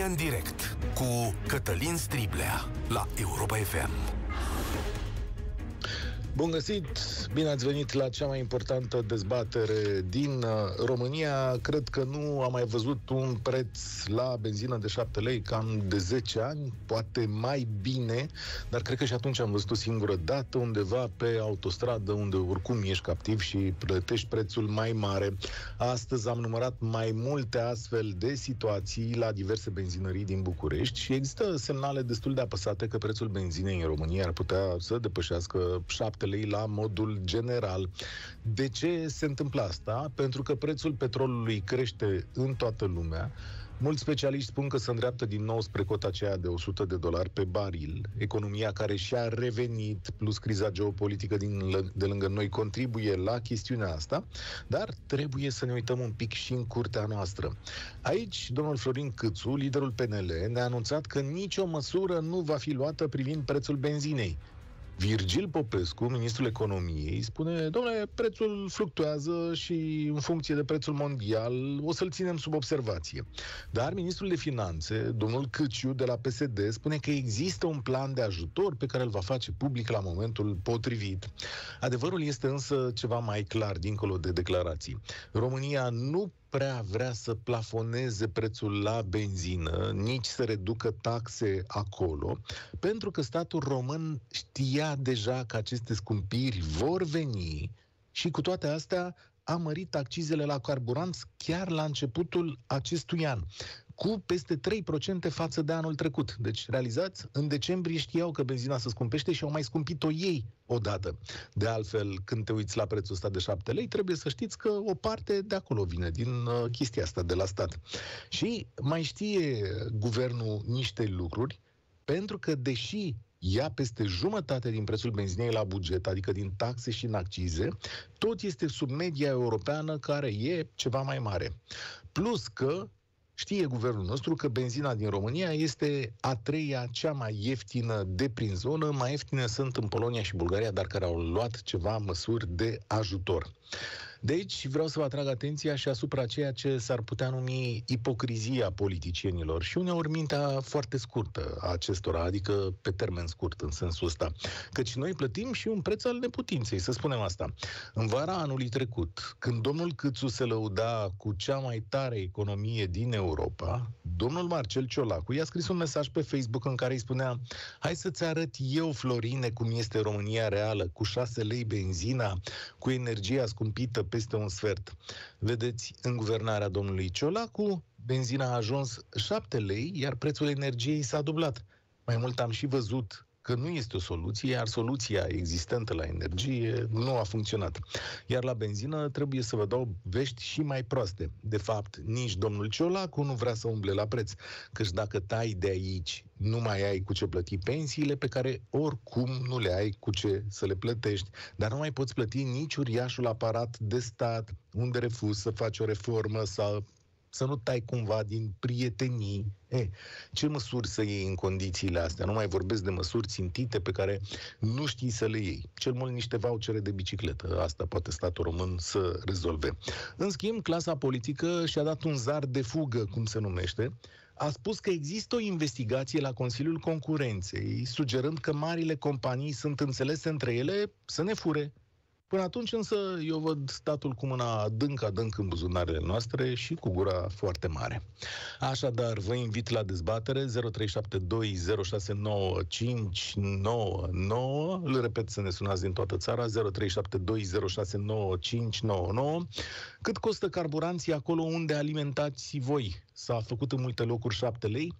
România în direct cu Cătălin Striblea la Europa FM. Bun găsit! Bine ați venit la cea mai importantă dezbatere din uh, România. Cred că nu am mai văzut un preț la benzină de 7 lei cam de 10 ani, poate mai bine, dar cred că și atunci am văzut o singură dată undeva pe autostradă unde oricum ești captiv și plătești prețul mai mare. Astăzi am numărat mai multe astfel de situații la diverse benzinării din București și există semnale destul de apăsate că prețul benzinei în România ar putea să depășească 7 lei la modul general. De ce se întâmplă asta? Pentru că prețul petrolului crește în toată lumea. Mulți specialiști spun că se îndreaptă din nou spre cota aceea de 100 de dolari pe baril. Economia care și-a revenit, plus criza geopolitică din, de lângă noi, contribuie la chestiunea asta, dar trebuie să ne uităm un pic și în curtea noastră. Aici, domnul Florin Câțu, liderul PNL, ne-a anunțat că nicio măsură nu va fi luată privind prețul benzinei. Virgil Popescu, ministrul economiei, spune, domnule, prețul fluctuează și în funcție de prețul mondial o să-l ținem sub observație. Dar ministrul de finanțe, domnul Câciu de la PSD, spune că există un plan de ajutor pe care îl va face public la momentul potrivit. Adevărul este însă ceva mai clar dincolo de declarații. România nu prea vrea să plafoneze prețul la benzină, nici să reducă taxe acolo, pentru că statul român știa deja că aceste scumpiri vor veni și cu toate astea a mărit accizele la carburanți chiar la începutul acestui an cu peste 3% față de anul trecut. Deci, realizați, în decembrie știau că benzina se scumpește și au mai scumpit-o ei odată. De altfel, când te uiți la prețul ăsta de 7 lei, trebuie să știți că o parte de acolo vine, din uh, chestia asta de la stat. Și mai știe guvernul niște lucruri, pentru că deși ia peste jumătate din prețul benzinei la buget, adică din taxe și în accize, tot este sub media europeană care e ceva mai mare. Plus că Știe guvernul nostru că benzina din România este a treia cea mai ieftină de prin zonă, mai ieftine sunt în Polonia și Bulgaria, dar care au luat ceva măsuri de ajutor. De aici vreau să vă atrag atenția și asupra ceea ce s-ar putea numi ipocrizia politicienilor și uneori mintea foarte scurtă a acestora, adică pe termen scurt în sensul ăsta. Căci noi plătim și un preț al neputinței, să spunem asta. În vara anului trecut, când domnul Câțu se lăuda cu cea mai tare economie din Europa, domnul Marcel Ciolacu i-a scris un mesaj pe Facebook în care îi spunea hai să-ți arăt eu, Florine, cum este România reală, cu 6 lei benzina, cu energia scumpită peste un sfert. Vedeți, în guvernarea domnului Ciolacu, benzina a ajuns 7 lei, iar prețul energiei s-a dublat. Mai mult am și văzut că nu este o soluție, iar soluția existentă la energie nu a funcționat. Iar la benzină trebuie să vă dau vești și mai proaste. De fapt, nici domnul Ciolacu nu vrea să umble la preț, căci dacă tai de aici, nu mai ai cu ce plăti pensiile pe care oricum nu le ai cu ce să le plătești, dar nu mai poți plăti nici uriașul aparat de stat unde refuzi să faci o reformă sau să nu tai cumva din prietenii. E, ce măsuri să iei în condițiile astea? Nu mai vorbesc de măsuri țintite pe care nu știi să le iei. Cel mult niște vouchere de bicicletă. Asta poate statul român să rezolve. În schimb, clasa politică și-a dat un zar de fugă, cum se numește, a spus că există o investigație la Consiliul Concurenței, sugerând că marile companii sunt înțelese între ele să ne fure Până atunci însă eu văd statul cu mâna adânc, adânc în buzunarele noastre și cu gura foarte mare. Așadar, vă invit la dezbatere 0372069599. Îl repet să ne sunați din toată țara 0372069599. Cât costă carburanții acolo unde alimentați voi? S-a făcut în multe locuri 7 lei.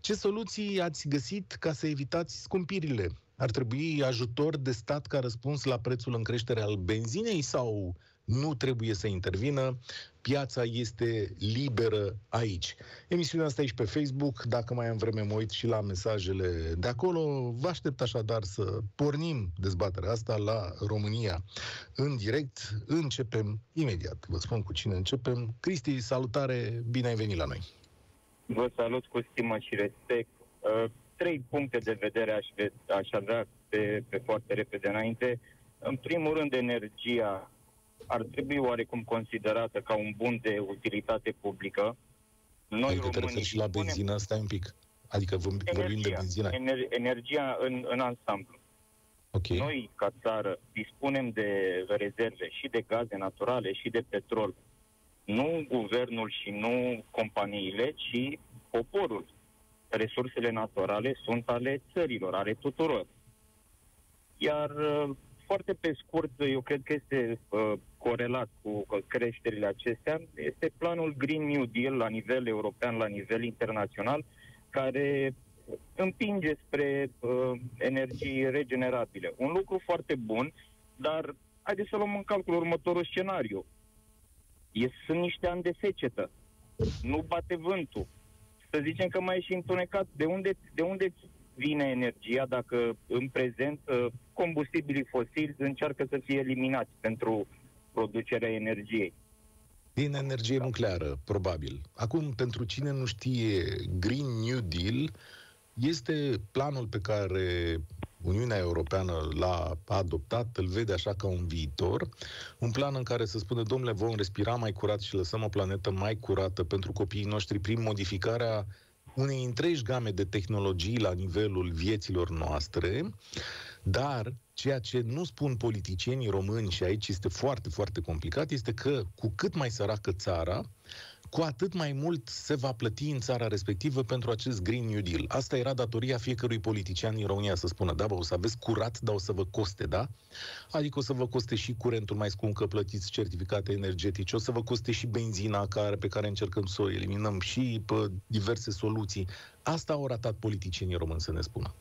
Ce soluții ați găsit ca să evitați scumpirile? Ar trebui ajutor de stat ca răspuns la prețul în creștere al benzinei sau nu trebuie să intervină? Piața este liberă aici. Emisiunea asta aici pe Facebook. Dacă mai am vreme, mă uit și la mesajele de acolo. Vă aștept așadar să pornim dezbaterea asta la România în direct. Începem imediat. Vă spun cu cine începem. Cristi, salutare, bine ai venit la noi. Vă salut cu stimă și respect. Uh, trei puncte de vedere aș, aș avea pe, pe foarte repede înainte. În primul rând, energia ar trebui oarecum considerată ca un bun de utilitate publică, Noi adică te referi și la benzină, stai un pic. Adică vorbim energia, de benzină. Ener- energia în, în ansamblu. Okay. Noi, ca țară, dispunem de rezerve și de gaze naturale și de petrol. Nu guvernul și nu companiile, ci poporul. Resursele naturale sunt ale țărilor, ale tuturor. Iar uh, foarte pe scurt, eu cred că este uh, corelat cu creșterile acestea, este planul Green New Deal la nivel european, la nivel internațional, care împinge spre uh, energii regenerabile. Un lucru foarte bun, dar haideți să luăm în calcul următorul scenariu. E, sunt niște ani de secetă. Nu bate vântul. Să zicem că mai e și întunecat. De unde, de unde vine energia dacă în prezent uh, combustibilii fosili încearcă să fie eliminați pentru producerea energiei? Din energie nucleară, probabil. Acum, pentru cine nu știe, Green New Deal este planul pe care Uniunea Europeană l-a adoptat, îl vede așa ca un viitor, un plan în care să spune, domnule, vom respira mai curat și lăsăm o planetă mai curată pentru copiii noștri prin modificarea unei întregi game de tehnologii la nivelul vieților noastre, dar ceea ce nu spun politicienii români, și aici este foarte, foarte complicat, este că cu cât mai săracă țara, cu atât mai mult se va plăti în țara respectivă pentru acest Green New Deal. Asta era datoria fiecărui politician din România să spună, da, bă, o să aveți curat, dar o să vă coste, da? Adică o să vă coste și curentul mai scump că plătiți certificate energetice, o să vă coste și benzina care, pe care încercăm să o eliminăm și pe diverse soluții. Asta au ratat politicienii români să ne spună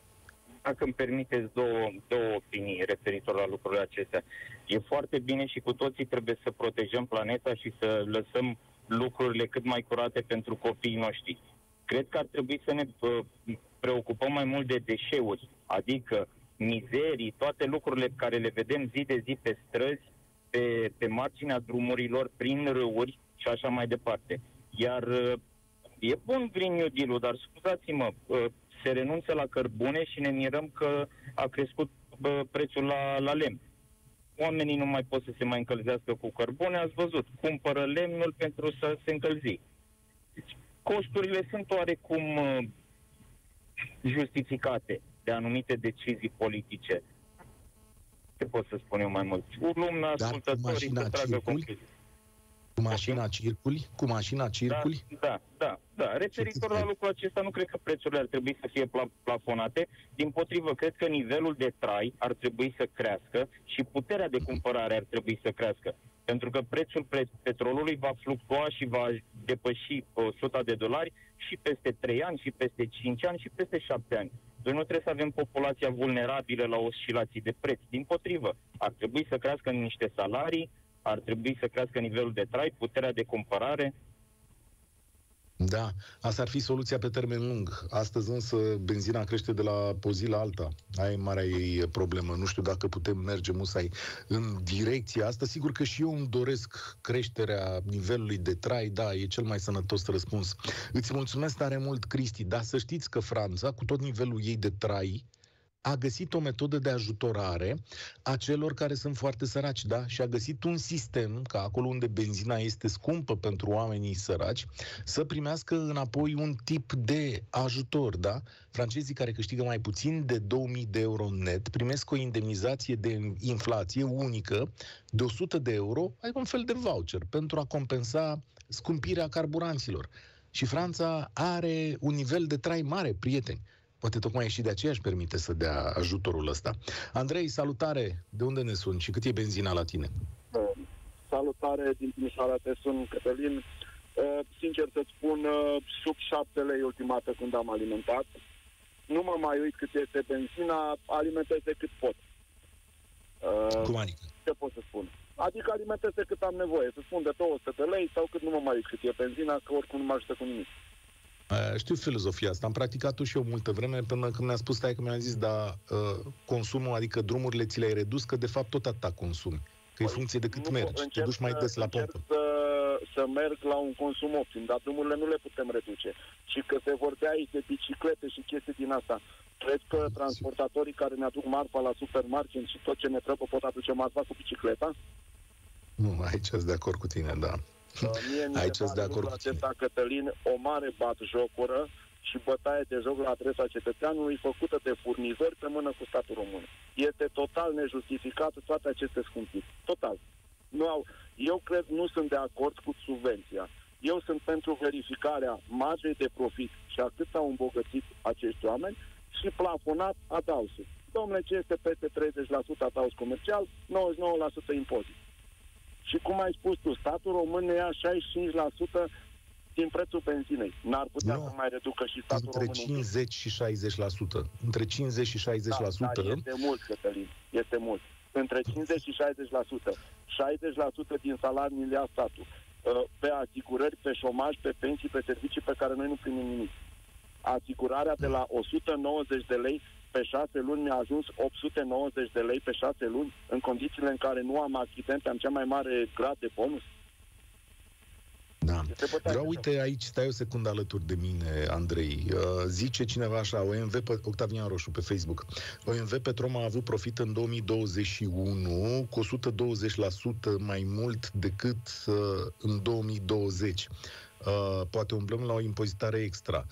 dacă îmi permiteți două, două opinii referitor la lucrurile acestea. E foarte bine și cu toții trebuie să protejăm planeta și să lăsăm lucrurile cât mai curate pentru copiii noștri. Cred că ar trebui să ne preocupăm mai mult de deșeuri, adică mizerii, toate lucrurile care le vedem zi de zi pe străzi, pe, pe marginea drumurilor, prin râuri și așa mai departe. Iar e bun Green New Deal-ul, dar scuzați-mă, se renunță la cărbune și ne mirăm că a crescut prețul la, la lemn oamenii nu mai pot să se mai încălzească cu cărbune, ați văzut, cumpără lemnul pentru să se încălzi. Deci, costurile sunt oarecum uh, justificate de anumite decizii politice. Ce pot să spun eu mai mult? Urlum ascultătorii să tragă concluzii. Cu mașina circuli? Cu mașina circuli? Da, da, da. da. Referitor la lucrul acesta, nu cred că prețurile ar trebui să fie pla- plafonate. Din potrivă, cred că nivelul de trai ar trebui să crească și puterea de cumpărare ar trebui să crească. Pentru că prețul pre- petrolului va fluctua și va depăși 100 de dolari și peste 3 ani, și peste 5 ani, și peste 7 ani. Deci nu trebuie să avem populația vulnerabilă la oscilații de preț. Din potrivă, ar trebui să crească niște salarii, ar trebui să crească nivelul de trai, puterea de cumpărare. Da, asta ar fi soluția pe termen lung. Astăzi însă benzina crește de la o zi la alta. Aia e marea ei problemă. Nu știu dacă putem merge musai în direcția asta. Sigur că și eu îmi doresc creșterea nivelului de trai. Da, e cel mai sănătos răspuns. Îți mulțumesc tare mult, Cristi. Dar să știți că Franța, cu tot nivelul ei de trai, a găsit o metodă de ajutorare a celor care sunt foarte săraci, da? Și a găsit un sistem, ca acolo unde benzina este scumpă pentru oamenii săraci, să primească înapoi un tip de ajutor, da? Francezii care câștigă mai puțin de 2000 de euro net primesc o indemnizație de inflație unică de 100 de euro, adică un fel de voucher, pentru a compensa scumpirea carburanților. Și Franța are un nivel de trai mare, prieteni. Poate tocmai și de aceea își permite să dea ajutorul ăsta. Andrei, salutare! De unde ne sun și cât e benzina la tine? Salutare din Timișoara, te sun, Cătălin. Uh, sincer să spun, uh, sub 7 lei ultima dată când am alimentat. Nu mă mai uit cât este benzina, alimentez de cât pot. Uh, Cum adică? Ce pot să spun? Adică alimentez de cât am nevoie. Să spun de 200 de lei sau cât nu mă mai uit cât e benzina, că oricum nu mă ajută cu nimic. Știu filozofia asta, am practicat-o și eu multă vreme până când mi-a spus stai că mi-a zis, da, consumul, adică drumurile ți le-ai redus, că de fapt tot atâta consumi. Că e păi, funcție de cât nu, mergi, te duci mai des la pompă. Să, să merg la un consum optim, dar drumurile nu le putem reduce. Și că se vorbea aici de biciclete și chestii din asta. Cred că transportatorii care ne aduc marfa la supermarket și tot ce ne trebuie pot aduce marfa cu bicicleta? Nu, aici sunt de acord cu tine, da. Uh, mie mi Aici se sunt de pare acord lucrul cu tine. acesta, Cătălin, o mare bat jocură și bătaie de joc la adresa cetățeanului făcută de furnizori pe mână cu statul român. Este total nejustificat toate aceste scumpiri. Total. Nu au, eu cred, nu sunt de acord cu subvenția. Eu sunt pentru verificarea marjei de profit și a cât s-au îmbogățit acești oameni și plafonat adausul. Domnule, ce este peste 30% adaus comercial, 99% impozit. Și cum ai spus tu, statul român ne ia 65% din prețul benzinei. N-ar putea Nu. să mai reducă și statul Între român un pic? 50 și 60%. Între 50 și 60%. Da, da, este mult, Cătălin. Este mult. Între 50 și 60%. 60% din salariul le ia statul. Uh, Pe asigurări, pe șomaj, pe pensii, pe servicii pe care noi nu primim nimic. Asigurarea de la 190 de lei pe 6 luni mi-a ajuns 890 de lei pe 6 luni, în condițiile în care nu am accidente, am cea mai mare grad de bonus. Da. Este bătaie Vreau, de uite, aici stai o secundă alături de mine, Andrei. Uh, zice cineva așa, OMV, pe, Octavian Roșu pe Facebook, OMV Petrom a avut profit în 2021 cu 120% mai mult decât uh, în 2020. Uh, poate umblăm la o impozitare extra.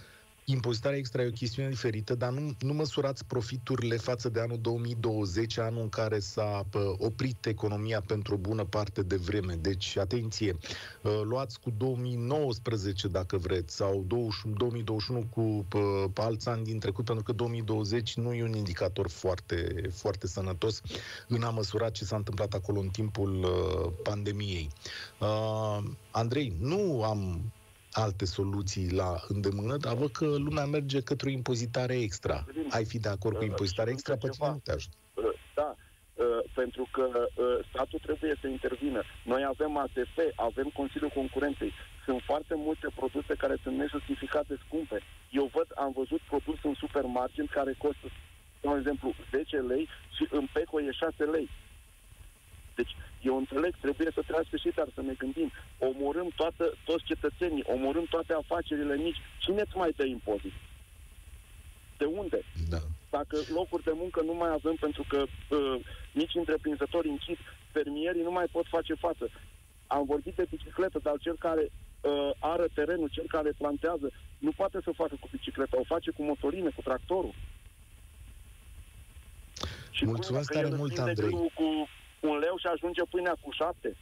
Impozitarea extra e o chestiune diferită, dar nu, nu măsurați profiturile față de anul 2020, anul în care s-a pă, oprit economia pentru o bună parte de vreme. Deci, atenție, uh, luați cu 2019, dacă vreți, sau 20, 2021 cu pă, pe alți ani din trecut, pentru că 2020 nu e un indicator foarte, foarte sănătos în a măsura ce s-a întâmplat acolo în timpul uh, pandemiei. Uh, Andrei, nu am alte soluții la îndemână, dar văd că lumea merge către o impozitare extra. Ai fi de acord cu Uh, impozitare și extra? încă Pe tine ceva. nu te ajută. Uh, Da, uh, pentru că uh, statul trebuie să intervină. Noi avem ATF, avem Consiliul Concurenței. Sunt foarte multe produse care sunt nejustificate scumpe. Eu văd, am văzut produs în supermarket care costă, de exemplu, 10 lei și în Peco e 6 lei. Deci, eu înțeleg, trebuie să trească și dar să ne gândim. Omorâm toată, toți cetățenii, omorâm toate afacerile mici. Cine îți mai dă impozit? De unde? Da. Dacă locuri de muncă nu mai avem pentru că uh, mici întreprinzători închid, fermierii nu mai pot face față. Am vorbit de bicicletă, dar cel care uh, ară terenul, cel care plantează, nu poate să facă cu bicicleta, o face cu motorină, cu tractorul. Și Mulțumesc pâinea, că tare el mult, vinde Andrei. grâul Cu un leu și ajunge pâinea cu șapte.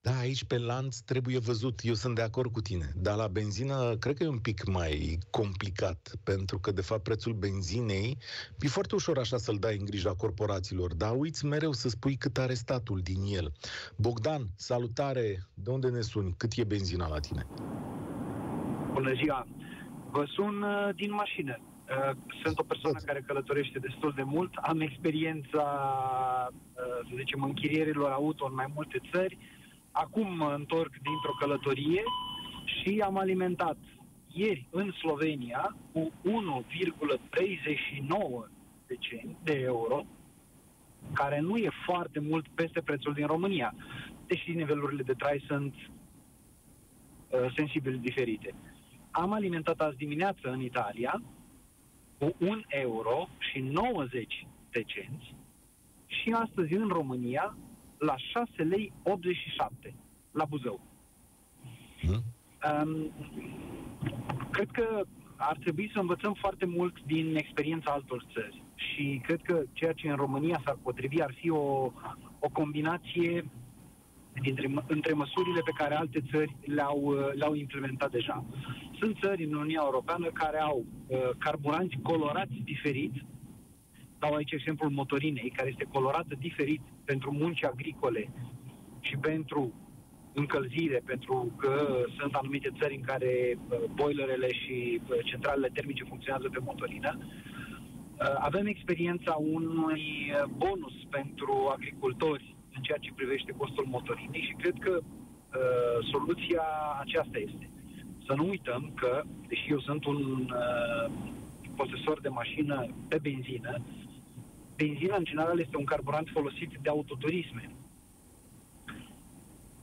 Da, aici pe lanț trebuie văzut, eu sunt de acord cu tine, dar la benzină cred că e un pic mai complicat, pentru că de fapt prețul benzinei e foarte ușor așa să-l dai în grija corporațiilor, dar uiți mereu să spui cât are statul din el. Bogdan, salutare, de unde ne suni? Cât e benzina la tine? Bună ziua! Vă sun uh, din mașină. Uh, Sunt o persoană care călătorește destul de mult. Am experiența, uh, să zicem, închirierilor auto în mai multe țări. Acum mă întorc dintr-o călătorie și am alimentat ieri în Slovenia cu 1,39 de cent de euro, care nu e foarte mult peste prețul din România, deși nivelurile de trai sunt uh, sensibil diferite. Am alimentat azi dimineață în Italia cu 1 euro și 90 de cenți și astăzi în România la 6 lei 87 la Buzău. Hmm? Um, cred că ar trebui să învățăm foarte mult din experiența altor țări și cred că ceea ce în România s-ar potrivi ar fi o, o combinație dintre, între măsurile pe care alte țări le-au, uh, le-au implementat deja. Sunt țări în Uniunea Europeană care au uh, carburanți colorați diferit. Dau aici exemplul motorinei, care este colorată diferit pentru munci agricole și pentru încălzire, pentru că sunt anumite țări în care uh, boilerele și uh, centralele termice funcționează pe motorină. Uh, Avem experiența unui uh, bonus pentru agricultori în ceea ce privește costul motorinei și cred că uh, soluția aceasta este. Să nu uităm că, deși eu sunt un uh, posesor de mașină pe benzină, benzina în general este un carburant folosit de autoturisme.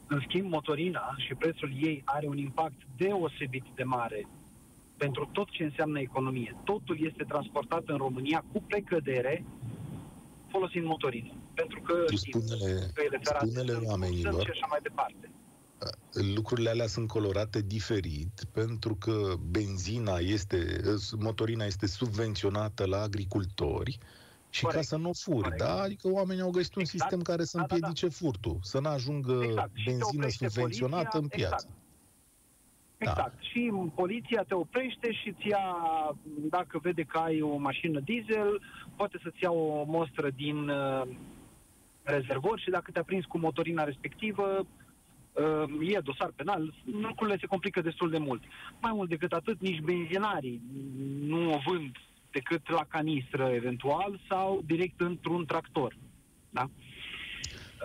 În schimb, motorina și prețul ei are un impact deosebit de mare pentru tot ce înseamnă economie. Totul este transportat în România cu precădere folosind motorină. Pentru că Tu știm spune-le, că ele ferate spune-le sunt, oamenilor sunt și așa mai departe. Lucrurile alea sunt colorate diferit pentru că benzina este, motorina este subvenționată la agricultori și Corect. ca să nu furi, Corect. da? Adică oamenii au găsit un exact. sistem care să împiedice da, da, da. furtul, să nu ajungă exact. benzină subvenționată poliția, în piață. Exact. Exact. Da. Și poliția te oprește și ți ia, dacă vede că ai o mașină diesel, poate să-ți ia o mostră din uh, rezervor și dacă te-a prins cu motorina respectivă, uh, e dosar penal, lucrurile se complică destul de mult. Mai mult decât atât, nici benzinarii nu o vând decât la canistră eventual sau direct într-un tractor. Da?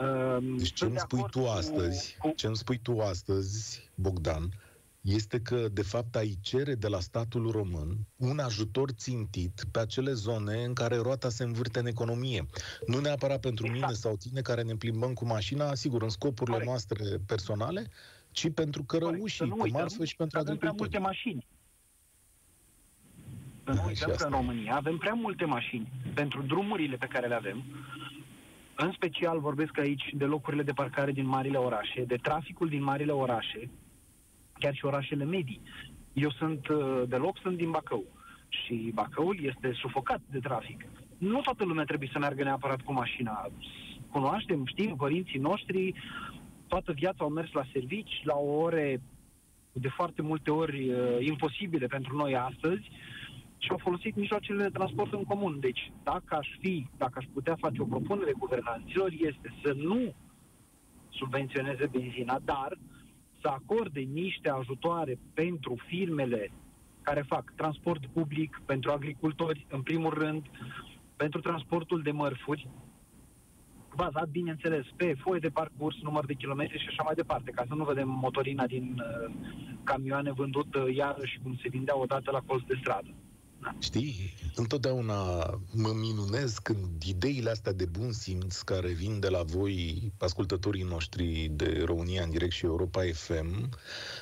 Uh, deci ce îmi spui tu astăzi, cu... ce îmi spui tu astăzi, Bogdan, este că, de fapt, ai cere de la statul român un ajutor țintit pe acele zone în care roata se învârte în economie. Nu neapărat pentru exact. mine sau tine care ne plimbăm cu mașina, sigur, în scopurile Corect. noastre personale, ci pentru cărăușii, cu marfă și pentru avem prea multe mașini. Să nu uităm că în România avem prea multe mașini pentru drumurile pe care le avem. În special vorbesc aici de locurile de parcare din marile orașe, de traficul din marile orașe, chiar și orașele medii. Eu sunt uh, de loc, sunt din Bacău și Bacăul este sufocat de trafic. Nu toată lumea trebuie să meargă neapărat cu mașina. Cunoaștem, știm, părinții noștri, toată viața au mers la servici, la o ore de foarte multe ori uh, imposibile pentru noi astăzi și au folosit mijloacele de transport în comun. Deci, dacă aș fi, dacă aș putea face o propunere guvernanților, este să nu subvenționeze benzina, dar uh, să acorde niște ajutoare pentru firmele care fac transport public, pentru agricultori, în primul rând, pentru transportul de mărfuri, bazat, bineînțeles, pe foie de parcurs, număr de kilometri și așa mai departe, ca să nu vedem motorina din uh, camioane vândută uh, iarăși cum se vindea odată la colț de stradă. Știi, întotdeauna mă minunez când ideile astea de bun simț care vin de la voi, ascultătorii noștri de România în direct și Europa FM,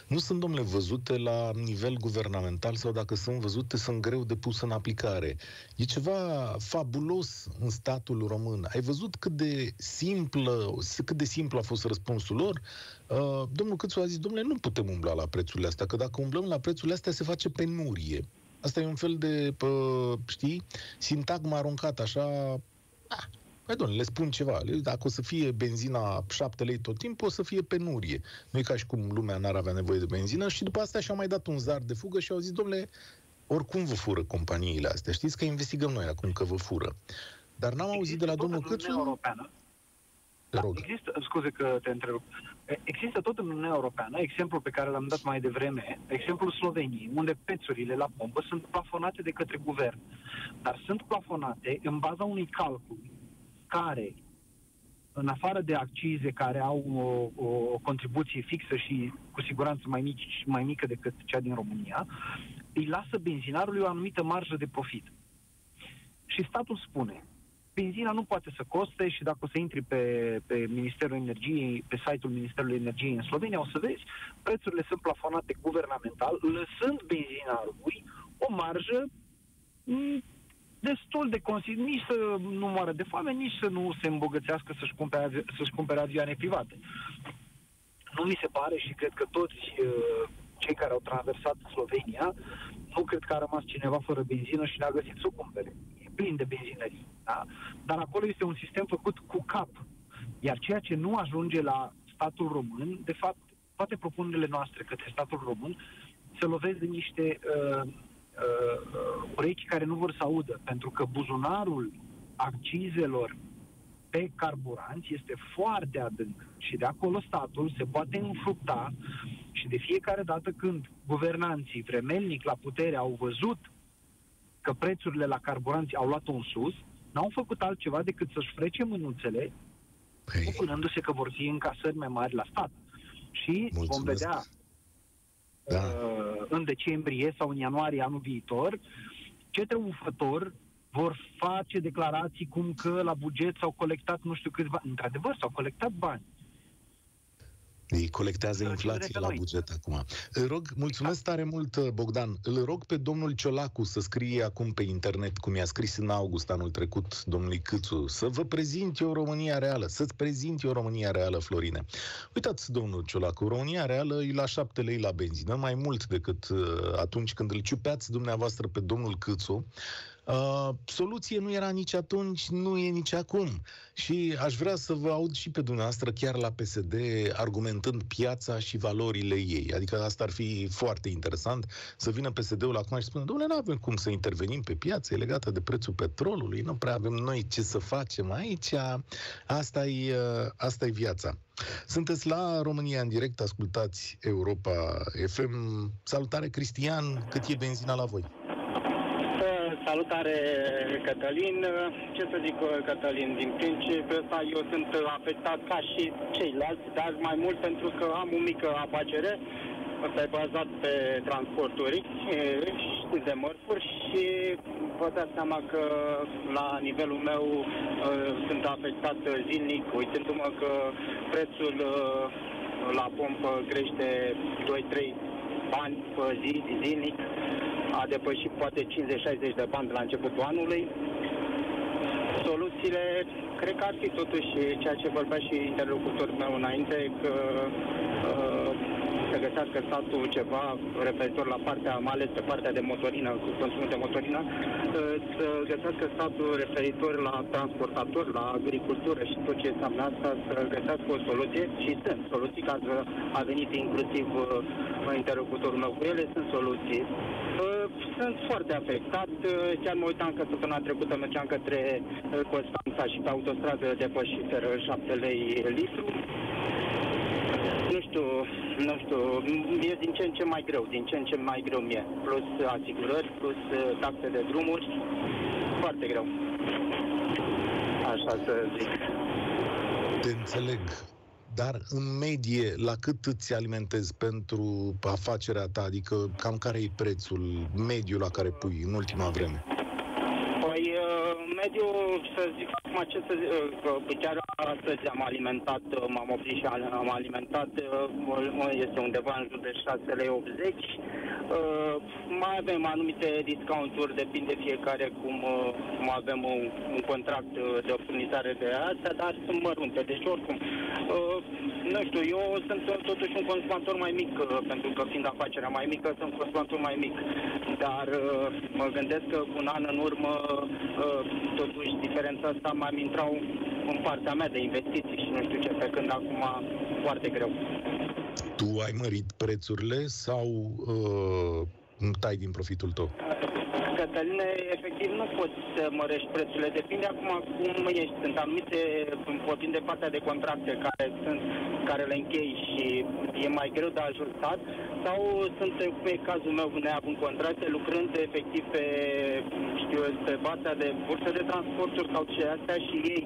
nu sunt, domnule, văzute la nivel guvernamental sau dacă sunt văzute, sunt greu de pus în aplicare. E ceva fabulos în statul român. Ai văzut cât de simplă, cât de simplu a fost răspunsul lor? Uh, domnul Câțu a zis, domnule, nu putem umbla la prețurile astea, că dacă umblăm la prețurile astea se face penurie. Asta e un fel de, pă, știi, sintagma aruncat așa... Ah, Păi, domnule, le spun ceva. Dacă o să fie benzina 7 lei tot timpul, o să fie penurie. Nu e ca și cum lumea n-ar avea nevoie de benzină și după asta și-au mai dat un zar de fugă și au zis, domnule, oricum vă fură companiile astea. Știți că investigăm noi acum că vă fură. Dar n-am auzit de la domnul Câțu... Europeană da, există, scuze că te întreb. Există tot în Uniunea Europeană, exemplul pe care l-am dat mai devreme, exemplul Sloveniei, unde prețurile la pompă sunt plafonate de către guvern. Dar sunt plafonate în baza unui calcul care, în afară de accize care au o, o contribuție fixă și cu siguranță mai, mici, mai mică decât cea din România, îi lasă benzinarului o anumită marjă de profit. Și statul spune, benzina nu poate să coste și dacă o să intri pe, pe Ministerul Energiei, pe site-ul Ministerului Energiei în Slovenia, o să vezi, prețurile sunt plafonate guvernamental, lăsând benzinarului o marjă mm, destul de consider, nici să nu moară de foame, nici să nu se îmbogățească să-și cumpere, să-și cumpere avioane private. Nu mi se pare și cred că toți uh, cei care au traversat Slovenia, nu cred că a rămas cineva fără benzină și n-a găsit să o cumpere plin de benzinării. Da? Dar acolo este un sistem făcut cu cap. Iar ceea ce nu ajunge la statul român, de fapt, toate propunerile noastre către statul român se lovesc de niște uh, uh, urechi care nu vor să audă, pentru că buzunarul accizelor pe carburanți este foarte adânc și de acolo statul se poate înfructa și de fiecare dată când guvernanții vremelnic la putere au văzut că prețurile la carburanți au luat un sus, n-au făcut altceva decât să-și frece mânuțele, păi. spunându-se că vor fi încasări mai mari la stat. Și Mulțumesc. vom vedea da. uh, în decembrie sau în ianuarie anul viitor ce triumfător vor face declarații cum că la buget s-au colectat nu știu câți bani. Într-adevăr, s-au colectat bani. Ei colectează inflație la buget acum. Îl rog, mulțumesc tare mult, Bogdan. Îl rog pe domnul Ciolacu să scrie acum pe internet, cum i-a scris în august anul trecut domnului Câțu, să vă prezint eu România reală, să-ți prezint eu România reală, Florine. Uitați, domnul Ciolacu, România reală e la șapte lei la benzină, mai mult decât uh, atunci când îl ciupeați dumneavoastră pe domnul Câțu, Uh, soluție nu era nici atunci, nu e nici acum. Și aș vrea să vă aud și pe dumneavoastră chiar la PSD argumentând piața și valorile ei. Adică asta ar fi foarte interesant să vină PSD-ul acum și să spună, domnule, nu avem cum să intervenim pe piață, e legată de prețul petrolului, nu prea avem noi ce să facem aici, asta e, uh, asta e viața. Sunteți la România în direct, ascultați Europa FM. Salutare, Cristian, cât e benzina la voi? Salutare, Cătălin. Ce să zic, Cătălin, din principiu ăsta eu sunt afectat ca și ceilalți, dar mai mult pentru că am o mică afacere. Asta e bazat pe transporturi și de mărfuri și vă dați seama că la nivelul meu sunt afectat zilnic, uitându-mă că prețul la pompă crește 2-3 bani pe zi, zilnic a depășit poate 50-60 de bani de la începutul anului. Soluțiile, cred că ar fi totuși ceea ce vorbea și interlocutorul meu înainte, că uh, să găsească statul ceva referitor la partea, mai ales pe partea de motorină, cu consumul de motorină, să găsească statul referitor la transportator, la agricultură și tot ce înseamnă asta, să găsească o soluție și sunt soluții, că a venit inclusiv uh, interlocutorul meu cu ele, sunt soluții. Uh, sunt foarte afectat, uh, chiar mă uitam că săptămâna trecută mergeam către Constanța și pe autostradă depășiseră 7 lei litru nu știu, nu știu, e din ce în ce mai greu, din ce în ce mai greu mie. Plus asigurări, plus uh, taxe de drumuri, foarte greu. Așa să zic. Te înțeleg. Dar în medie, la cât îți alimentezi pentru afacerea ta? Adică cam care e prețul mediu la care pui în ultima vreme? Păi, uh, mediu, să zic acum ce să zic, uh, chiar astăzi am alimentat, uh, m-am oprit și am alimentat, este undeva în jur de 6,80 lei. Mai avem anumite discounturi, depinde fiecare cum, cum avem un, un contract de furnizare de astea, dar sunt mărunte. Deci oricum, nu știu, eu sunt totuși un consumator mai mic, pentru că fiind afacerea mai mică, sunt un consumator mai mic. Dar mă gândesc că cu un an în urmă totuși diferența asta mai intrau în partea mea de investiții și nu știu ce, pe când acum foarte greu. Tu ai mărit prețurile sau uh, tai din profitul tău? Cătăline, efectiv nu poți să mărești prețurile, depinde acum cum ești. Sunt anumite, vorbim de partea de contracte care sunt, care le închei și e mai greu de ajustat, sau sunt, cum e cazul meu, neavând contracte, lucrând efectiv pe, știu, pe baza de burse de transporturi sau ce astea și ei,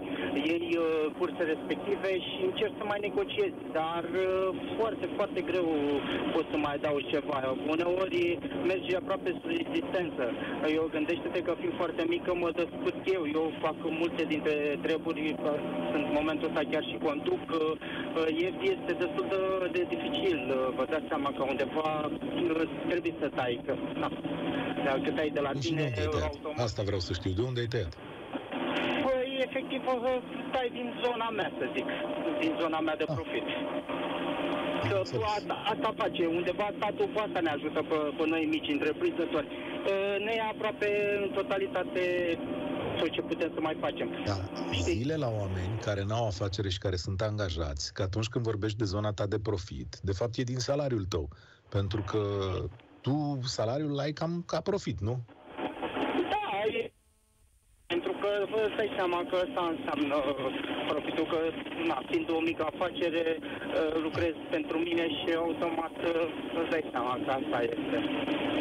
ei uh, curse respective și încerc să mai negociez, dar uh, foarte, foarte greu pot să mai dau ceva. Uneori merge aproape sub existență. Eu gândește-te că fiind foarte mică mă descurc eu. Eu fac multe dintre treburi, sunt în momentul ăsta chiar și conduc. Este destul de, de dificil. Vă dați seama că undeva trebuie să tai. Că, na, dacă tai de la deci tine... Automat... Asta vreau să știu. De unde ai tăiat? Păi, efectiv, tai din zona mea, să zic. Din zona mea de ah. profit. Că asta, asta face. Undeva statul cu asta ne ajută pe, pe noi mici întreprinzători. Ne ia aproape în totalitate tot ce putem să mai facem. Da, zile la oameni care n-au afacere și care sunt angajați, că atunci când vorbești de zona ta de profit, de fapt e din salariul tău. Pentru că tu salariul l-ai cam ca profit, nu? Da, e... pentru că vă stai seama că asta înseamnă profitul că, na, fiind o mică afacere, uh, lucrez pentru mine și automat uh, îți dai seama că asta este.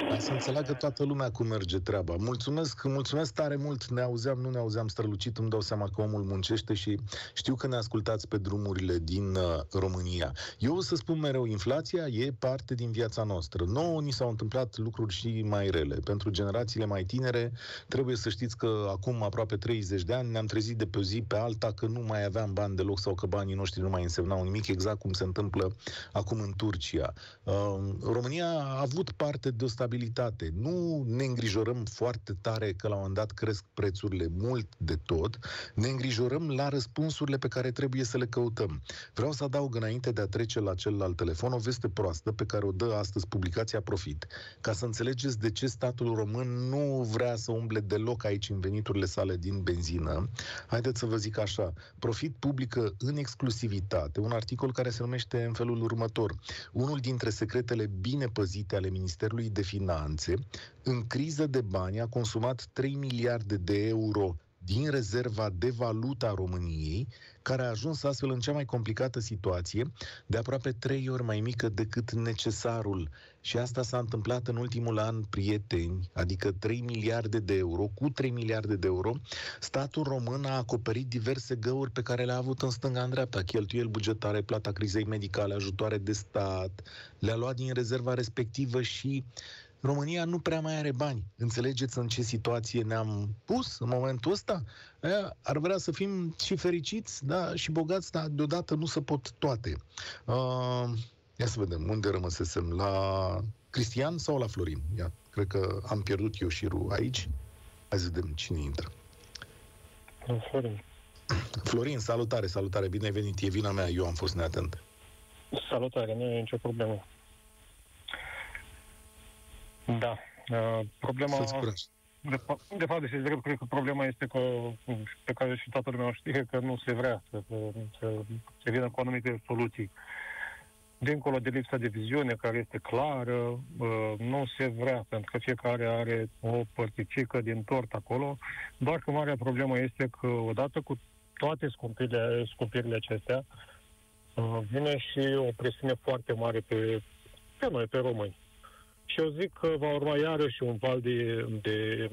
Ca să înțeleagă toată lumea cum merge treaba. Mulțumesc, mulțumesc tare mult. Ne auzeam, nu ne auzeam strălucit. Îmi dau seama că omul muncește și știu că ne ascultați pe drumurile din uh, România. Eu o să spun mereu, inflația e parte din viața noastră. Nouă ni s-au întâmplat lucruri și mai rele. Pentru generațiile mai tinere, trebuie să știți că acum aproape aproape 30 de ani, ne-am trezit de pe o zi pe alta că nu mai aveam bani deloc sau că banii noștri nu mai însemnau nimic, exact cum se întâmplă acum în Turcia. Uh, România a avut parte de o stabilitate. Nu ne îngrijorăm foarte tare că la un moment dat cresc prețurile mult de tot, ne îngrijorăm la răspunsurile pe care trebuie să le căutăm. Vreau să adaug înainte de a trece la celălalt telefon o veste proastă pe care o dă astăzi publicația Profit, ca să înțelegeți de ce statul român nu vrea să umble deloc aici în veniturile sale din benzină. Haideți să vă zic așa, Profit publică în exclusivitate un articol care se numește în felul următor. Unul dintre secretele bine păzite ale Ministerului de Finanțe, în criză de bani a consumat 3 miliarde de euro din rezerva de valută a României, care a ajuns astfel în cea mai complicată situație, de aproape trei ori mai mică decât necesarul. Și asta s-a întâmplat în ultimul an, prieteni, adică 3 miliarde de euro, cu 3 miliarde de euro, statul român a acoperit diverse găuri pe care le-a avut în stânga în dreapta, cheltuieli bugetare, plata crizei medicale, ajutoare de stat, le-a luat din rezerva respectivă și România nu prea mai are bani. Înțelegeți în ce situație ne-am pus în momentul ăsta? Aia ar vrea să fim și fericiți, da, și bogați, dar deodată nu se pot toate. Uh, ia să vedem, unde rămăsesem? La Cristian sau la Florin? Ia, cred că am pierdut eu șirul aici. Hai să vedem cine intră. Florin. Florin, salutare, salutare, bine ai venit. E vina mea, eu am fost neatent. Salutare, nu e nicio problemă. Da. Uh, problema... De, fa- de fapt, de drept, cred că problema este că, pe care și toată lumea o știe, că nu se vrea să, să se vină cu anumite soluții. Dincolo de lipsa de viziune, care este clară, uh, nu se vrea, pentru că fiecare are o părticică din tort acolo, doar că marea problemă este că odată cu toate scumpirile, scumpirile acestea, uh, vine și o presiune foarte mare pe, pe noi, pe români și eu zic că va urma iarăși un val de, de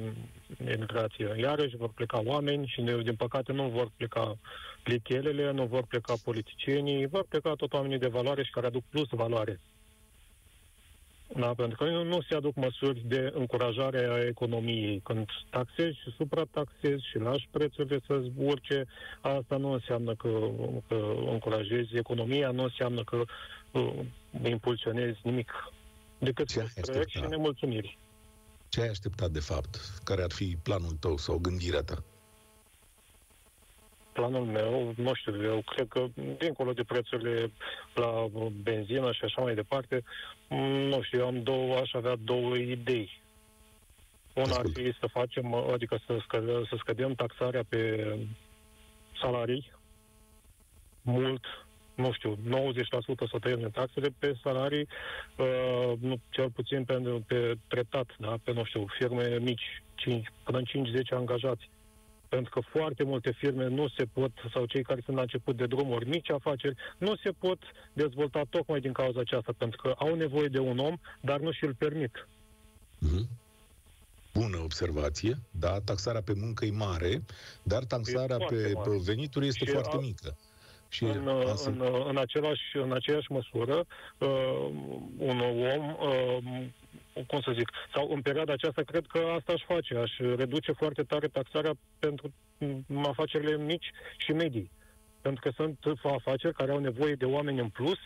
emigrație. Iarăși vor pleca oameni și, din păcate, nu vor pleca plichelele, nu vor pleca politicienii, vor pleca tot oamenii de valoare și care aduc plus valoare. Da, pentru că nu, nu se aduc măsuri de încurajare a economiei. Când taxezi și suprataxezi și lași prețurile să urce, asta nu înseamnă că, că încurajezi economia, nu înseamnă că uh, impulsionezi nimic decât Ce frustrări și nemulțumiri. Ce ai așteptat, de fapt? Care ar fi planul tău sau gândirea ta? Planul meu, nu știu, eu cred că dincolo de prețurile la benzină și așa mai departe, nu știu, eu am două, aș avea două idei. Una ar fi să facem, adică să, scădem, să scădem taxarea pe salarii mult, nu știu, 90% să tăiem taxele pe salarii, uh, nu, cel puțin pe, pe treptat, da? pe, nu știu, firme mici, 5, până în 5-10 angajați. Pentru că foarte multe firme nu se pot, sau cei care sunt la început de drumuri, mici afaceri, nu se pot dezvolta tocmai din cauza aceasta, pentru că au nevoie de un om, dar nu și-l permit. Mm-hmm. Bună observație, da, taxarea pe muncă e mare, dar taxarea pe mare. venituri este și foarte a... mică. Și în, asta... în, în, același, în aceeași măsură, uh, un om, uh, cum să zic, sau în perioada aceasta, cred că asta aș face, aș reduce foarte tare taxarea pentru afacerile mici și medii. Pentru că sunt afaceri care au nevoie de oameni în plus,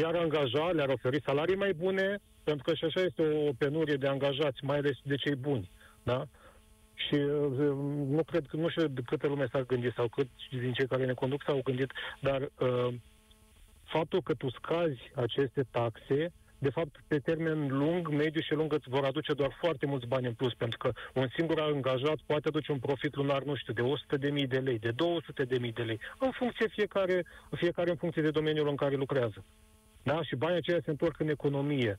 iar angaja, le-ar oferi salarii mai bune, pentru că și așa este o penurie de angajați, mai ales de cei buni. Da? Și uh, nu cred că, nu știu de câte lume s-a gândit sau cât din cei care ne conduc s-au gândit, dar uh, faptul că tu scazi aceste taxe, de fapt, pe termen lung, mediu și lung îți vor aduce doar foarte mulți bani în plus, pentru că un singur angajat poate aduce un profit lunar, nu știu, de 100.000 de lei, de 200.000 de lei, în funcție fiecare, fiecare în funcție de domeniul în care lucrează. Da? Și banii aceia se întorc în economie,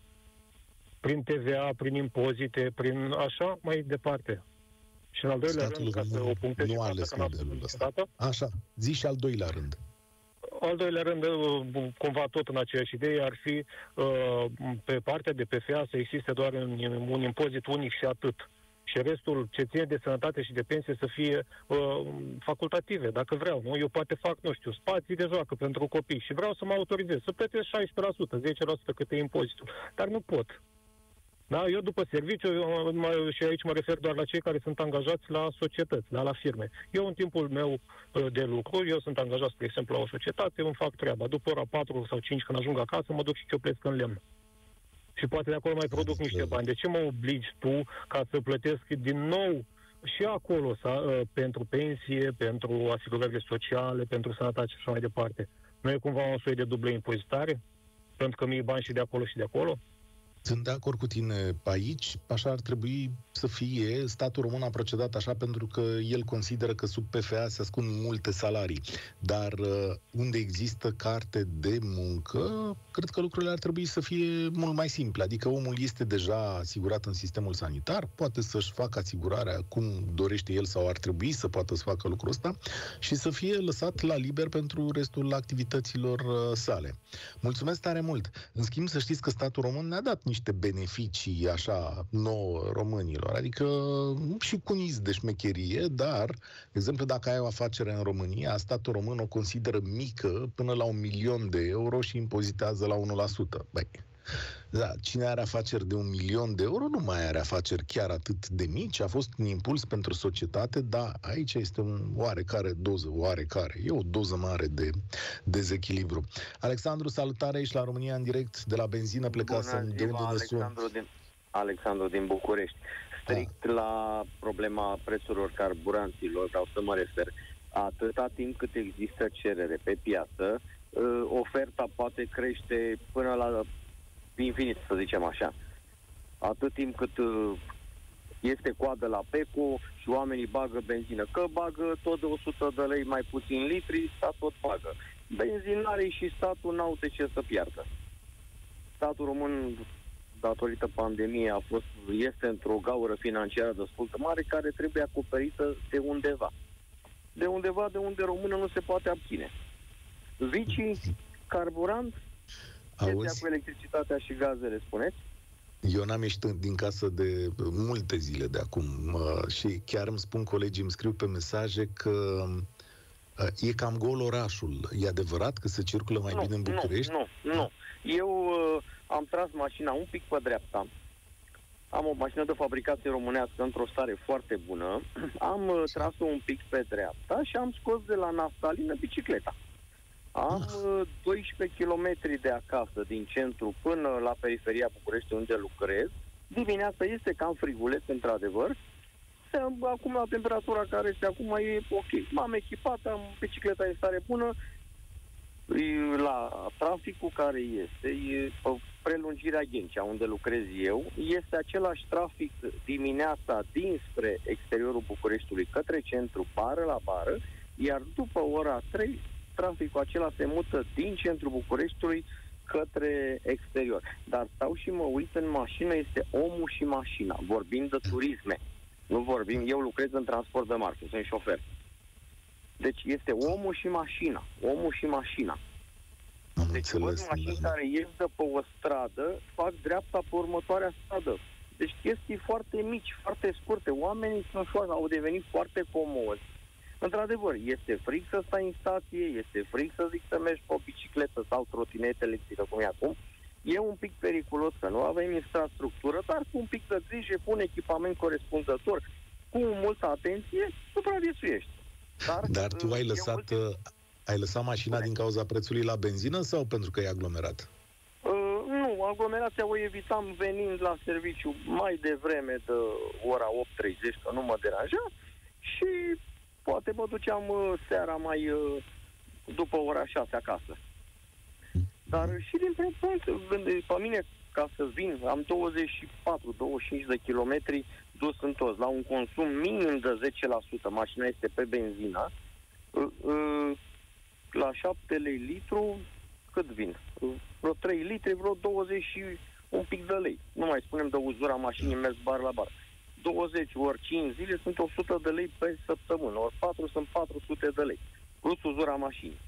prin TVA, prin impozite, prin așa mai departe. Și în al doilea Statul rând, ca să o punctez nu a ales modelul ăsta. Așa, zi și al doilea rând. Al doilea rând, uh, cumva tot în aceeași idee, ar fi uh, pe partea de PFA să existe doar un, un impozit unic și atât. Și restul ce ține de sănătate și de pensie să fie uh, facultative, dacă vreau. Nu? Eu poate fac, nu știu, spații de joacă pentru copii și vreau să mă autorizez, să plătesc 16%, 10% cât e impozitul. Dar nu pot. Da? Eu după serviciu, și aici mă refer doar la cei care sunt angajați la societăți, da? la firme. Eu în timpul meu uh, de lucru, eu sunt angajat, spre exemplu, la o societate, îmi fac treaba. După ora 4 sau 5 când ajung acasă, mă duc și cioplesc în lemn. Și poate de acolo mai produc niște bani. De ce mă obligi tu ca să plătesc din nou și acolo sa, uh, pentru pensie, pentru asigurările sociale, pentru sănătate și așa mai departe? Nu e cumva un soi de dublă impozitare? Pentru că mi bani și de acolo și de acolo? Sunt de acord cu tine aici, așa ar trebui să fie. Statul român a procedat așa pentru că el consideră că sub PFA se ascund multe salarii. Dar uh, unde există carte de muncă, cred că lucrurile ar trebui să fie mult mai simple. Adică omul este deja asigurat în sistemul sanitar, poate să-și facă asigurarea cum dorește el sau ar trebui să poată să facă lucrul ăsta și să fie lăsat la liber pentru restul activităților uh, sale. Mulțumesc tare mult! În schimb, să știți că statul român ne-a dat niște beneficii așa nouă românilor, adică și cu niz de șmecherie, dar, de exemplu, dacă ai o afacere în România, statul român o consideră mică până la un milion de euro și impozitează la 1%. Băi, da, cine are afaceri de un milion de euro nu mai are afaceri chiar atât de mici. A fost un impuls pentru societate, dar aici este un oarecare doză, oarecare. E o doză mare de dezechilibru. Alexandru, salutare aici la România în direct de la benzină plecasă în de unde Alexandru din, Alexandru din București. Strict da. la problema prețurilor carburanților, vreau să mă refer. Atâta timp cât există cerere pe piață, ă, oferta poate crește până la infinit, să zicem așa. Atât timp cât uh, este coadă la PECO și oamenii bagă benzină. Că bagă tot de 100 de lei mai puțin litri, stat tot bagă. Benzinarii și statul n-au de ce să piardă. Statul român, datorită pandemiei, a fost, este într-o gaură financiară destul de mare care trebuie acoperită de undeva. De undeva de unde română nu se poate abține. Vicii, carburant, Auzi? cu electricitatea și gazele, spuneți? Eu n-am ieșit din casă de multe zile de acum și chiar îmi spun colegii, îmi scriu pe mesaje că e cam gol orașul. E adevărat că se circulă mai nu, bine în București? Nu, nu, nu. Eu uh, am tras mașina un pic pe dreapta. Am o mașină de fabricație românească într-o stare foarte bună. Am uh, tras-o un pic pe dreapta și am scos de la naftalină bicicleta. Am 12 uh, km de acasă, din centru, până la periferia București, unde lucrez. Dimineața este cam friguleț, într-adevăr. Acum, la temperatura care este acum, e ok. M-am echipat, am bicicleta în stare bună. La traficul care este, e prelungirea Ghencea, unde lucrez eu, este același trafic dimineața dinspre exteriorul Bucureștiului către centru, bară la bară, iar după ora 3 traficul acela se mută din centrul Bucureștiului către exterior. Dar stau și mă uit în mașină, este omul și mașina. Vorbim de turisme. Nu vorbim, eu lucrez în transport de marfă, sunt șofer. Deci este omul și mașina. Omul și mașina. Am deci înțeles, mașini da. care ies de pe o stradă, fac dreapta pe următoarea stradă. Deci chestii foarte mici, foarte scurte. Oamenii sunt foarte, au devenit foarte comozi Într-adevăr, este fric să stai în stație, este fric să zic să mergi pe o bicicletă sau trotinetă electrică, cum e acum. E un pic periculos că nu avem infrastructură, dar cu un pic de grijă, cu un echipament corespunzător, cu multă atenție, supraviețuiești. Dar, dar tu ai lăsat, mult... ai lăsat mașina din cauza prețului la benzină sau pentru că e aglomerat? Uh, nu, aglomerația o evitam venind la serviciu mai devreme de ora 8.30, că nu mă deranja, și poate mă duceam uh, seara mai uh, după ora 6 acasă. Dar și din punct, pe mine, ca să vin, am 24-25 de kilometri dus în toți, la un consum minim de 10%, mașina este pe benzină, uh, la 7 lei litru, cât vin? Vreo 3 litri, vreo 20 și un pic de lei. Nu mai spunem de uzura mașinii mers bar la bar. 20 ori 5 zile sunt 100 de lei pe săptămână, ori 4 sunt 400 de lei, plus uzura mașinii.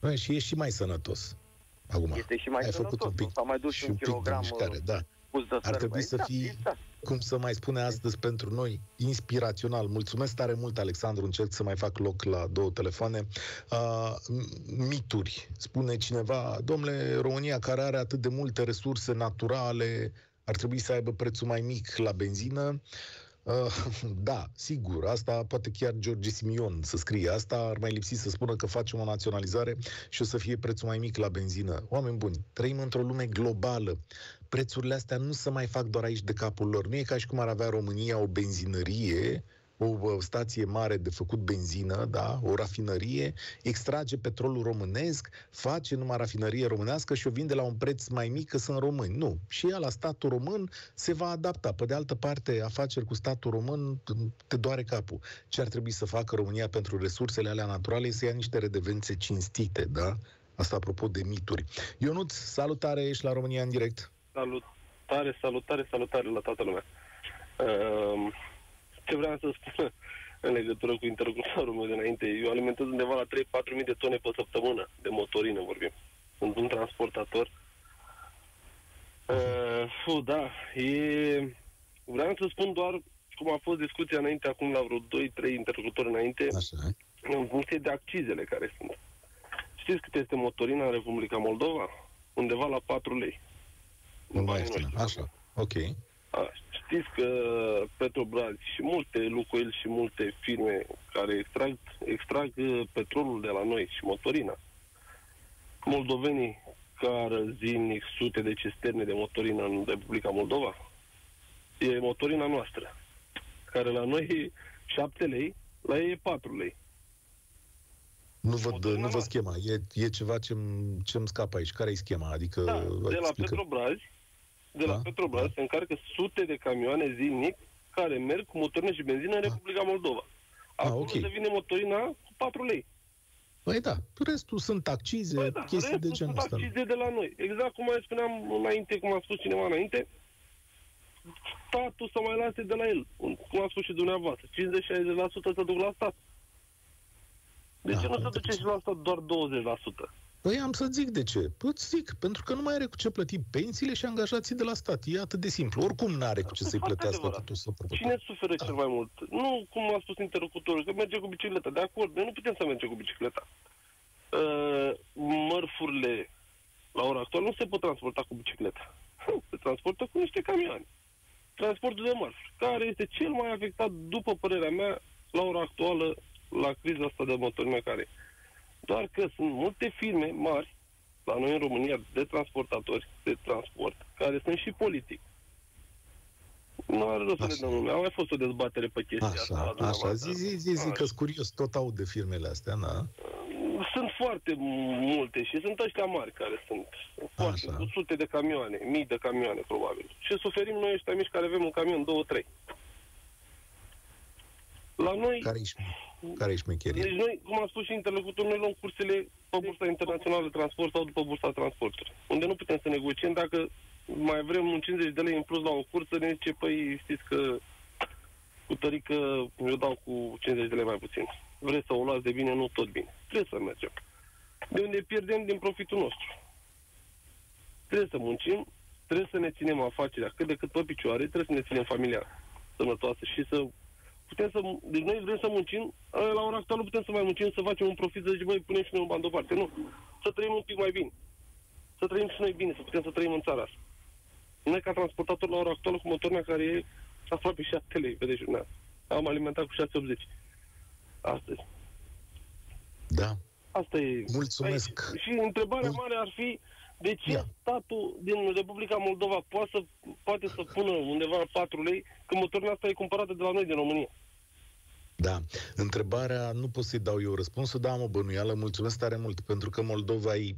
Bă, și ești și mai sănătos. Acum, este și mai ai sănătos. făcut un pic, S-a mai dus și un, pic kilogram de mișcare, da. De Ar trebui să fii, exact, cum să mai spune astăzi pentru noi, inspirațional. Mulțumesc tare mult, Alexandru. Încerc să mai fac loc la două telefoane. Uh, mituri. Spune cineva, domnule, România care are atât de multe resurse naturale, ar trebui să aibă prețul mai mic la benzină. Uh, da, sigur, asta poate chiar George Simion să scrie asta, ar mai lipsi să spună că facem o naționalizare și o să fie prețul mai mic la benzină. Oameni buni, trăim într-o lume globală. Prețurile astea nu se mai fac doar aici de capul lor. Nu e ca și cum ar avea România o benzinărie o stație mare de făcut benzină, da, o rafinărie, extrage petrolul românesc, face numai rafinărie românească și o vinde la un preț mai mic că sunt români. Nu. Și ea la statul român se va adapta. Pe de altă parte, afaceri cu statul român te doare capul. Ce ar trebui să facă România pentru resursele alea naturale e să ia niște redevențe cinstite, da? Asta apropo de mituri. Ionut, salutare, ești la România în direct. Salutare, salutare, salutare la toată lumea. Uh, ce vreau să spun în legătură cu interlocutorul meu de înainte. Eu alimentez undeva la 3-4 mii de tone pe săptămână de motorină, vorbim. Sunt un transportator. Uh, fu, da, e... Vreau să spun doar cum a fost discuția înainte, acum la vreo 2-3 interlocutori înainte, Așa. în funcție de accizele care sunt. Știți cât este motorina în Republica Moldova? Undeva la 4 lei. Nu mai este. Așa, ok. A, știți că Petrobras și multe Lucoil și multe firme care extrag, extrag uh, petrolul de la noi și motorina. Moldovenii care zilnic sute de cisterne de motorină în Republica Moldova. E motorina noastră, care la noi e 7 lei, la ei e 4 lei. Nu văd, nu văd schema. E, e ceva ce-mi, ce-mi scapă aici. Care e schema? Adică, da, de la explică. Petrobras de la da? Petrobras da. se încarcă sute de camioane zilnic care merg cu motorină și benzină în da. Republica Moldova. Ah, Acum okay. se vine motorina cu 4 lei. Păi da, restul sunt accize, păi da, chestii de genul ăsta. sunt accize de la noi. Exact cum mai spuneam înainte, cum a spus cineva înainte, statul să mai lase de la el, cum a spus și dumneavoastră. 50-60% să duc la stat. De da, ce nu se duce și la stat doar 20%? Păi am să zic de ce. Păi zic, pentru că nu mai are cu ce plăti pensiile și angajații de la stat. E atât de simplu. Oricum nu are cu ce să-i plătească atât să Cine suferă da. cel mai mult? Nu, cum a spus interlocutorul, că merge cu bicicleta. De acord, noi nu putem să mergem cu bicicleta. Uh, mărfurile la ora actuală nu se pot transporta cu bicicleta. Se transportă cu niște camioane. Transportul de mărfuri, care este cel mai afectat, după părerea mea, la ora actuală, la criza asta de motorină care doar că sunt multe firme mari la noi în România de transportatori, de transport, care sunt și politic. Nu are rost să le dăm nume. A mai fost o dezbatere pe chestia așa, asta. Așa, zi, zi, zi, zi că curios, tot aud de firmele astea, na? Sunt foarte multe și sunt ăștia mari care sunt. Foarte, cu sute de camioane, mii de camioane, probabil. Și suferim noi ăștia mici care avem un camion, două, trei. La noi... Care-i, care șmecherie? Deci noi, cum am spus și interlocutorul, noi luăm cursele pe Bursa Internațională de Transport sau după Bursa Transportului, unde nu putem să negociem dacă mai vrem un 50 de lei în plus la o cursă, ne zice, păi știți că cu tărică eu dau cu 50 de lei mai puțin. Vreți să o luați de bine, nu tot bine. Trebuie să mergem. De unde pierdem din profitul nostru. Trebuie să muncim, trebuie să ne ținem afacerea cât de cât pe picioare, trebuie să ne ținem familia sănătoasă și să putem să, deci noi vrem să muncim, la ora actuală putem să mai muncim, să facem un profit, să zicem, băi, punem și noi un bani deoparte. Nu. Să trăim un pic mai bine. Să trăim și noi bine, să putem să trăim în țara asta. Noi ca transportator la ora actuală cu motorina care e aproape 7 lei pe dejurnează. Am alimentat cu 6,80. Astăzi. Da. Asta e. Mulțumesc. Aici. Și întrebarea Mul... mare ar fi de ce Ia. statul din Republica Moldova poate să, poate să pună undeva la 4 lei când motorina asta e cumpărată de la noi din România? Da. Întrebarea, nu pot să-i dau eu răspunsul, dar am o bănuială. Mulțumesc tare mult, pentru că Moldova e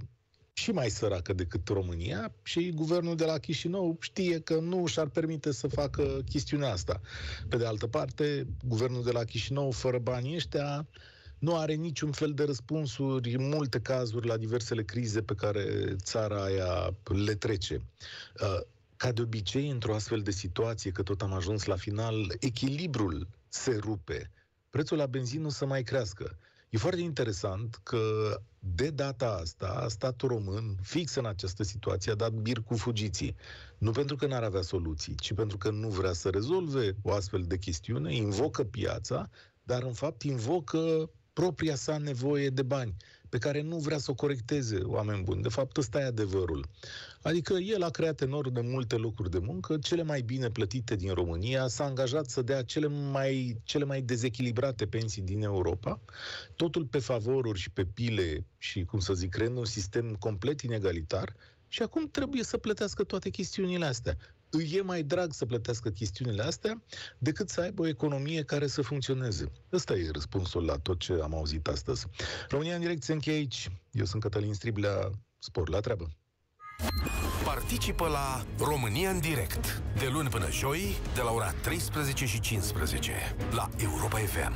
și mai săracă decât România și guvernul de la Chișinău știe că nu și-ar permite să facă chestiunea asta. Pe de altă parte, guvernul de la Chișinău, fără banii ăștia, nu are niciun fel de răspunsuri în multe cazuri la diversele crize pe care țara aia le trece. Uh, ca de obicei, într-o astfel de situație, că tot am ajuns la final, echilibrul se rupe. Prețul la benzină să mai crească. E foarte interesant că de data asta statul român, fix în această situație, a dat bir cu fugiții. Nu pentru că n-ar avea soluții, ci pentru că nu vrea să rezolve o astfel de chestiune, invocă piața, dar în fapt invocă propria sa nevoie de bani. pe care nu vrea să o corecteze, oameni buni. De fapt, ăsta e adevărul. Adică el a creat enorm de multe locuri de muncă, cele mai bine plătite din România, s-a angajat să dea cele mai, cele mai dezechilibrate pensii din Europa, totul pe favoruri și pe pile și, cum să zic, creând un sistem complet inegalitar, și acum trebuie să plătească toate chestiunile astea. Îi e mai drag să plătească chestiunile astea decât să aibă o economie care să funcționeze. Ăsta e răspunsul la tot ce am auzit astăzi. România în direct se încheie aici. Eu sunt Cătălin Striblea. Spor la treabă! Participă la România în direct de luni până joi de la ora 13 și 15 la Europa FM.